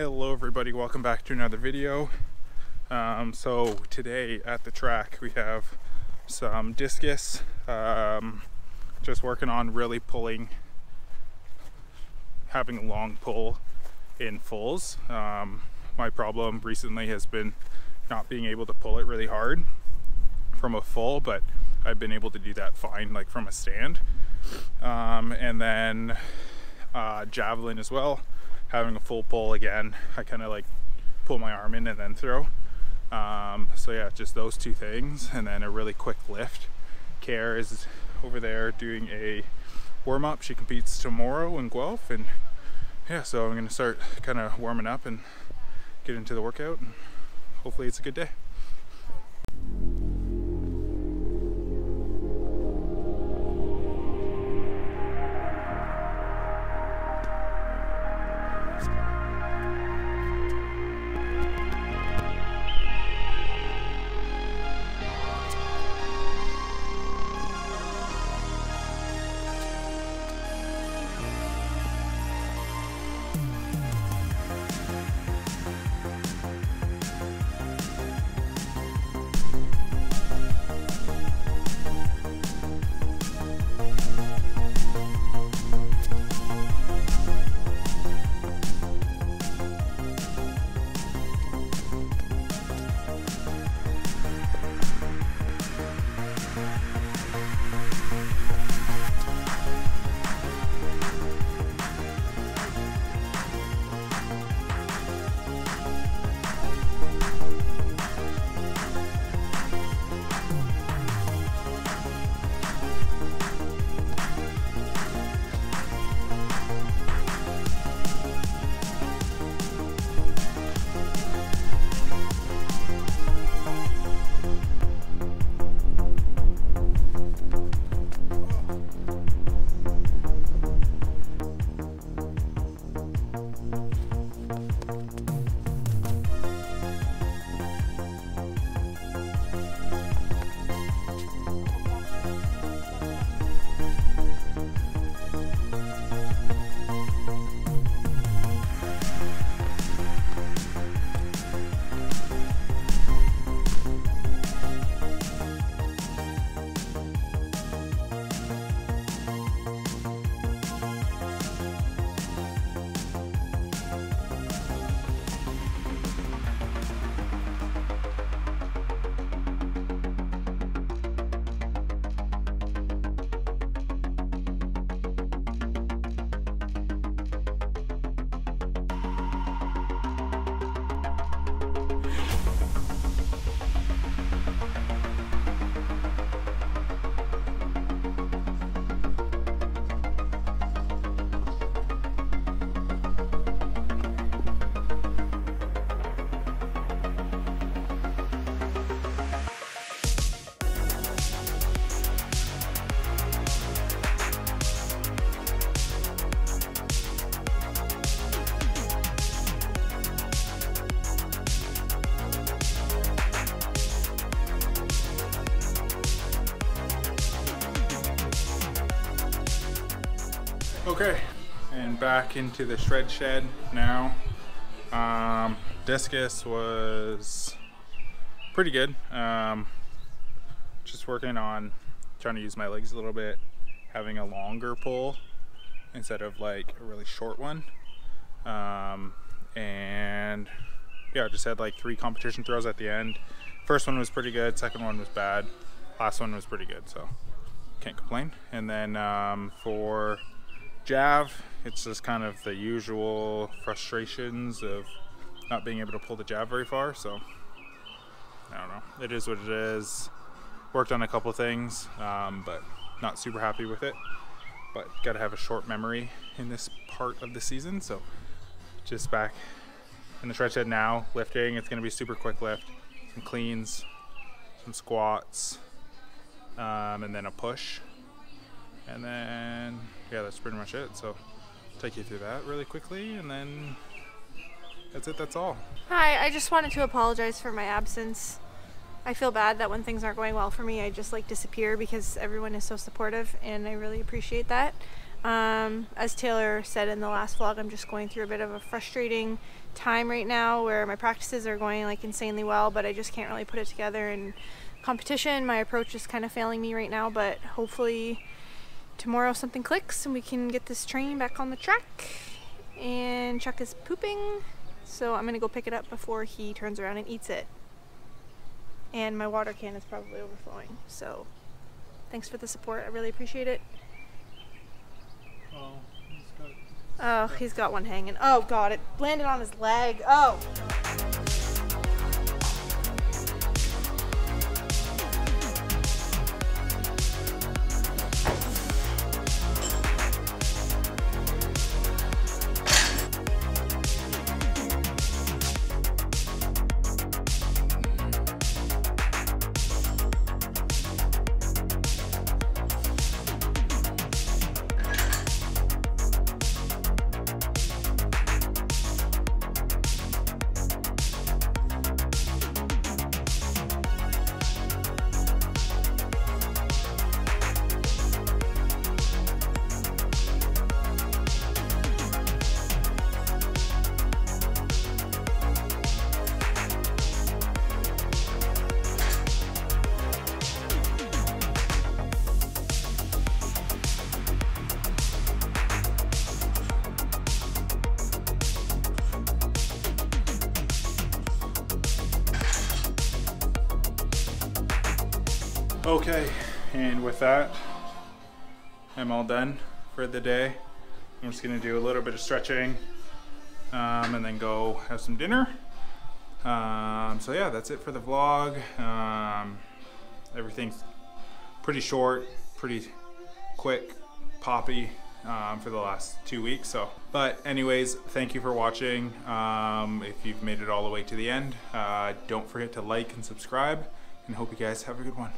Hello everybody, welcome back to another video. Um, so today at the track we have some discus, um, just working on really pulling, having a long pull in fulls. Um, my problem recently has been not being able to pull it really hard from a full, but I've been able to do that fine, like from a stand. Um, and then uh, javelin as well having a full pull again. I kind of like pull my arm in and then throw. Um, so yeah, just those two things, and then a really quick lift. Care is over there doing a warm up. She competes tomorrow in Guelph, and yeah, so I'm gonna start kind of warming up and get into the workout. And hopefully, it's a good day. Okay, and back into the shred shed now. Um, discus was pretty good. Um, just working on trying to use my legs a little bit, having a longer pull instead of like a really short one. Um, and yeah, I just had like three competition throws at the end. First one was pretty good, second one was bad, last one was pretty good, so can't complain. And then um, for Jav, it's just kind of the usual frustrations of not being able to pull the jav very far. So I don't know. It is what it is. Worked on a couple things, um, but not super happy with it. But got to have a short memory in this part of the season. So just back in the shred shed now, lifting. It's going to be super quick lift, some cleans, some squats, um, and then a push. And then yeah, that's pretty much it. So take you through that really quickly and then that's it, that's all. Hi, I just wanted to apologize for my absence. I feel bad that when things aren't going well for me, I just like disappear because everyone is so supportive and I really appreciate that. Um, as Taylor said in the last vlog, I'm just going through a bit of a frustrating time right now where my practices are going like insanely well, but I just can't really put it together in competition. My approach is kind of failing me right now, but hopefully tomorrow something clicks and we can get this train back on the track. And Chuck is pooping, so I'm gonna go pick it up before he turns around and eats it. And my water can is probably overflowing, so thanks for the support. I really appreciate it. Oh, he's got. Oh, he's got one hanging. Oh god, it landed on his leg. Oh. Okay, and with that, I'm all done for the day. I'm just gonna do a little bit of stretching um, and then go have some dinner. Um, so yeah, that's it for the vlog. Um, everything's pretty short, pretty quick, poppy um, for the last two weeks. So, but anyways, thank you for watching. Um, if you've made it all the way to the end, uh, don't forget to like and subscribe, and hope you guys have a good one.